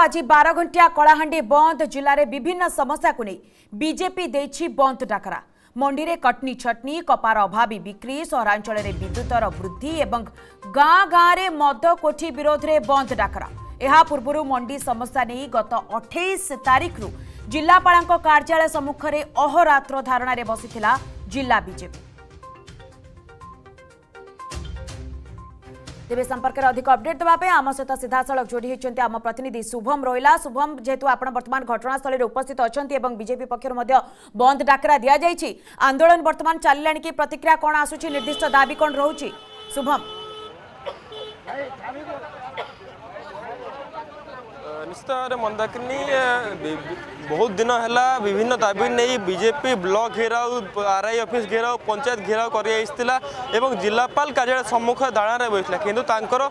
ଆଜି ବାର ଘଣ୍ଟିଆ କଳାହାଣ୍ଡି ବନ୍ଦ ଜିଲ୍ଲାରେ ବିଭିନ୍ନ ସମସ୍ୟାକୁ ନେଇ ବିଜେପି ଦେଇଛି ବନ୍ଦ ଡାକରା ମଣ୍ଡିରେ କଟନୀ ଛଟନୀ କପାର ଅଭାବୀ ବିକ୍ରି ସହରାଞ୍ଚଳରେ ବିଦ୍ୟୁତର ବୃଦ୍ଧି ଏବଂ ଗାଁ ଗାଁରେ ମଦ କୋଠି ବିରୋଧରେ ବନ୍ଦ ଡାକରା ଏହା ପୂର୍ବରୁ ମଣ୍ଡି ସମସ୍ୟା ନେଇ ଗତ ଅଠେଇଶ ତାରିଖରୁ ଜିଲ୍ଲାପାଳଙ୍କ କାର୍ଯ୍ୟାଳୟ ସମ୍ମୁଖରେ ଅହରାତ୍ର ଧାରଣାରେ ବସିଥିଲା ଜିଲ୍ଲା ବିଜେପି ତେବେ ସମ୍ପର୍କରେ ଅଧିକ ଅପଡେଟ୍ ଦେବା ପାଇଁ ଆମ ସହିତ ସିଧାସଳଖ ଯୋଡ଼ି ହୋଇଛନ୍ତି ଆମ ପ୍ରତିନିଧି ଶୁଭମ ରୋହିଲା ଶୁଭମ ଯେହେତୁ ଆପଣ ବର୍ତ୍ତମାନ ଘଟଣାସ୍ଥଳୀରେ ଉପସ୍ଥିତ ଅଛନ୍ତି ଏବଂ ବିଜେପି ପକ୍ଷରୁ ମଧ୍ୟ ବନ୍ଦ ଡାକରା ଦିଆଯାଇଛି ଆନ୍ଦୋଳନ ବର୍ତ୍ତମାନ ଚାଲିଲାଣି କି ପ୍ରତିକ୍ରିୟା କ'ଣ ଆସୁଛି ନିର୍ଦ୍ଦିଷ୍ଟ ଦାବି କ'ଣ ରହୁଛି ଶୁଭମ ຕໍ രെ મંદકની બહુત દિના હલા વિભિન્ન તાબીર નહી બીજેપી બ્લોક ઘેરાઉ આરઆઈ ઓફિસ ઘેરાઉ પંચાયત ઘેરાઉ કરી આસ્થિલા એવક જિલ્લાપાલ કાજે સમમુખ દાણા રે ભૈસલા કિંતુ તાંકો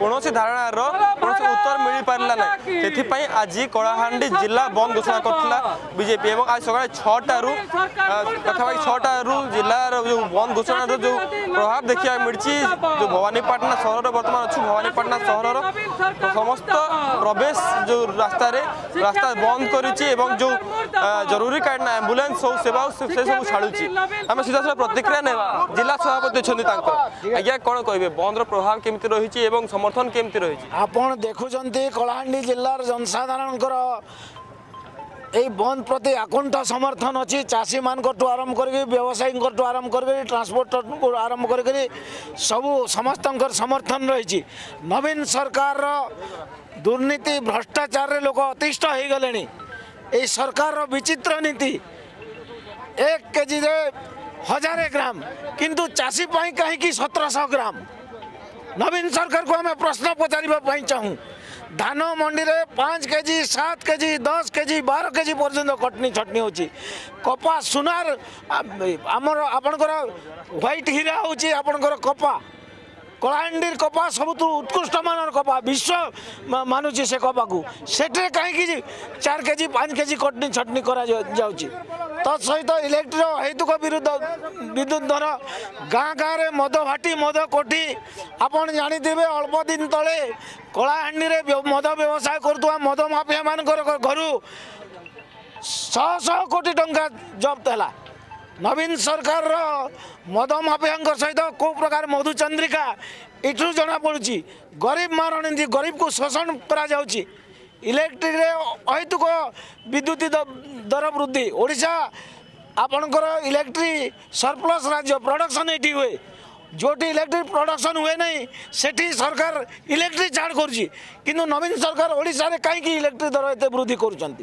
કોણોસી ધારણાર રો ઉતર મિલી પરલા નહી તેતિપાઈ આજ કોળાહાંડી જિલ્લા બંધ ઘોષણા કરતિલા બીજેપી એવક આજ સગળે 6 ટારુ તથા 6 ટારુ જિલ્લા ર બંધ ઘોષણા તો જો પ્રભાવ દેખિયા મિર્ચિ જો ભવાનીપટના શહેરર વર્તમાન છું ભવાનીપટના શહેરર સમસ્ત પ્રવેશ जो रास्ता रे रास्ता बंद करुच्ची एवं जो জরুরীকালীন আম্বুলান্স হোক সেবা হোক সে সব ছাড়ুছি আমি সিধা সিধাসল প্রতিক্রিয়া নেওয়া জেলা সভাপতি অনেক আজ্ঞা কোণ কে বন্ধর প্রভাব কমিটি রয়েছে এবং সমর্থন কমিটি রয়েছে আপনার দেখুম কলাহান্ডি জেলার জনসাধারণ बंद प्रति आकुंठ समर्थन अच्छी चाषी मानु आरंभ कर व्यवसायी आरंभ कर ट्रांसपोर्ट आरंभ कर सब समस्त समर्थन रही नवीन सरकार दुर्नीति भ्रष्टाचार लोक अतिष्ट हो गले सरकार विचित्र नीति एक के जी हजार ग्राम किंतु चासी चाषीपाई कहीं सतरश ग्राम नवीन सरकार को हमें प्रश्न पचार चाहूँ ধান ମଣ୍ଡିରେ ପାଞ୍ଚ କେଜି ସାତ କେଜି ଦଶ କେଜି ବାର କେଜି ପର୍ଯ୍ୟନ୍ତ କଟନୀ ଛଟନୀ ହେଉଛି କପା ସୁନାର ଆମର ଆପଣଙ୍କର ହ୍ୱାଇଟ୍ ହୀରା ହେଉଛି ଆପଣଙ୍କର କପା କଳାହାଣ୍ଡିର କପା ସବୁଠୁ ଉତ୍କୃଷ୍ଟମାନର କପା ବିଶ୍ୱ ମାନୁଛି ସେ କପାକୁ ସେଠାରେ କାହିଁକି ଚାରି କେଜି ପାଞ୍ଚ କେଜି କଟନୀ ଛଟନୀ କରାଯାଉଛି ତତ୍ସହିତ ଇଲେକ୍ଟ୍ରିର ହେତୁକ ବିରୁଦ୍ଧ ବିଦ୍ୟୁତ ଦର ଗାଁ ଗାଁରେ ମଦ ଭାଟି ମଦ କୋଠି ଆପଣ ଜାଣିଥିବେ ଅଳ୍ପ ଦିନ ତଳେ କଳାହାଣ୍ଡିରେ ମଦ ବ୍ୟବସାୟ କରୁଥିବା ମଦ ମାଫିଆମାନଙ୍କର ଘରୁ ଶହ ଶହ କୋଟି ଟଙ୍କା ଜବତ ହେଲା नवीन सरकार र मद माफिया सहित को प्रकार मधु चन्द्रिक जनापुँछ गरीबमा म गरीब को शोषण गरा इलेक्ट्रिक अहेतुक विद्युत दर वृद्धि ओडा इलेक्ट्रिक सरप्लस राज्य प्रडक्सन एटि हुए जो इलेक्ट्रिक प्रडक्सन हुए नै सेठी सरकार इलेक्ट्रिक चार्ज गर्ुँछ किन नवीन सरकार ओडाले काहीँक इलेक्ट्रिक दर यस्तो वृद्धि गर्ुन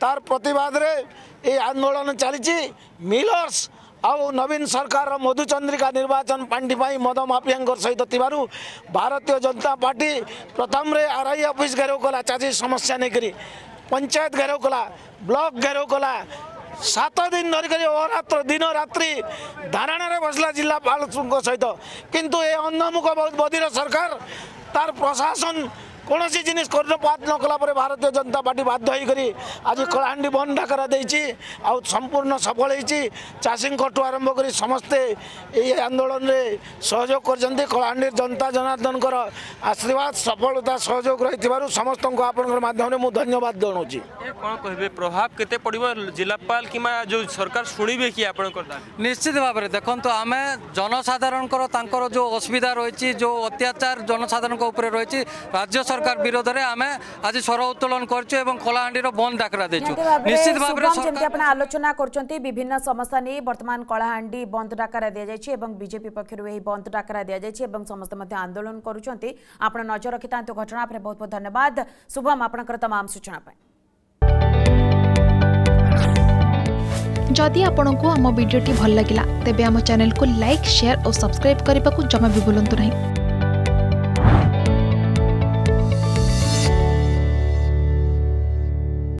तार प्रतीवादी ए आन्दोलन चाहिँ मिलर्स आउ नवीन सरकार मधुचन्द्रिक निर्वाचन पाण्डि मद मापिया सहित जनता पार्टी प्रथम आरआइ अफिस घेराउकला चाची समस्या नै पञ्चायत घेराउकला ब्लक घेराउकला दिन धरिक अनरत्रि धारणा बसला जिल्लापालि एमुख बहुत बदिल सरकार तार प्रशासन কোণী জিনিস কর্ণপাত নকলা পরে ভারতীয় জনতা পার্টি বাধ্য হয়ে করে আজ কলাহাণ্ডি বন্ধ করাযাই আপূর্ণ সফল হয়েছি চাষীঠু আরম্ভ করে সমস্তে এই আন্দোলনের সহযোগ করছেন কলাহাণ্ডির জনতা জনার্দনকর আশীর্বাদ সফলতা সহযোগ রয়েছে সমস্ত আপনার মাধ্যমে মু ধন্যবাদ জনাওছি কোণ কে প্রভাব কে পড়ব জেলাপাল কিংবা যে সরকার শুণবে কি আপনার নিশ্চিত ভাবে দেখুন আমি জনসাধারণ তাঁর যে অসুবিধা রয়েছে যে অত্যাচার জনসাধারণ উপরে রয়েছে রাজ্য সরকার સરકાર વિરોધરે અમે આજે સ્વર ઉତ୍ତોલન કરଛୁ ଏବଂ କଳାହାଣ୍ଡିର ବନ୍ଦ ଡାକରା ଦେଇଛୁ ନିଶ୍ଚିତ ଭାବରେ ଯେମିତି ଆପଣ ଆଲୋଚନା କରୁଛନ୍ତି ବିଭିନ୍ନ ସମସ୍ୟା ନେଇ ବର୍ତ୍ତମାନ କଳାହାଣ୍ଡି ବନ୍ଦ ଡାକରା ଦିଆଯାଇଛି ଏବଂ ବିଜେପି ପକ୍ଷରୁ ଏହି ବନ୍ଦ ଡାକରା ଦିଆଯାଇଛି ଏବଂ ସମସ୍ତେ ମଧ୍ୟ ଆନ୍ଦୋଳନ କରୁଛନ୍ତି ଆପଣ ନଜର ରଖିଥାନ୍ତୁ ଘଟଣା ଉପରେ ବହୁତ ବହୁତ ଧନ୍ୟବାଦ ଶୁଭମ ଆପଣଙ୍କର ତମାମ ସୂଚନା ପାଇଁ ଯଦି ଆପଣଙ୍କୁ ଆମ ଭିଡ଼ିଓଟି ଭଲ ଲାଗିଲା ତେବେ ଆମ ଚ୍ୟାନେଲକୁ ଲାଇକ୍ ସେୟାର ଓ ସବସ୍କ୍ରାଇବ୍ କରିବାକୁ ଜମା ବି ଭୁଲନ୍ତୁ ନାହିଁ